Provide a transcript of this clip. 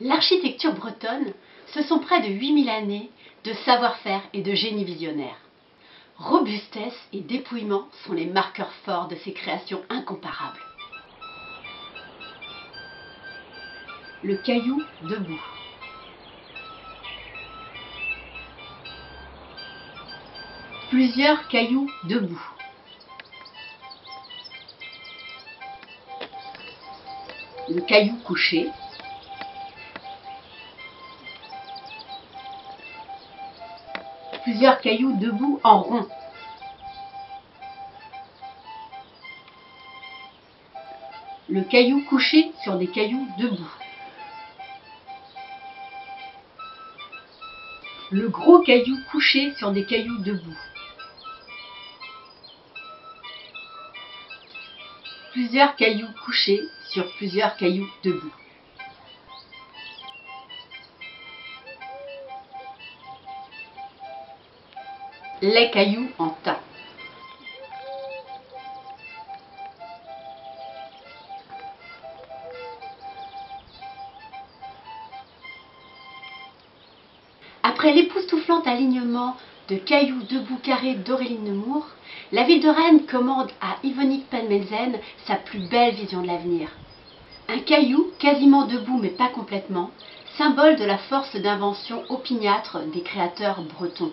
L'architecture bretonne, ce sont près de 8000 années de savoir-faire et de génie visionnaire. Robustesse et dépouillement sont les marqueurs forts de ces créations incomparables. Le caillou debout. Plusieurs cailloux debout. Le caillou couché. Plusieurs cailloux debout en rond. Le caillou couché sur des cailloux debout. Le gros caillou couché sur des cailloux debout. Plusieurs cailloux couchés sur plusieurs cailloux debout. Les cailloux en tas. Après l'époustouflant alignement de cailloux debout carrés d'Auréline Nemours, la ville de Rennes commande à Yvonique Penmelzen sa plus belle vision de l'avenir. Un caillou, quasiment debout mais pas complètement, symbole de la force d'invention opiniâtre des créateurs bretons.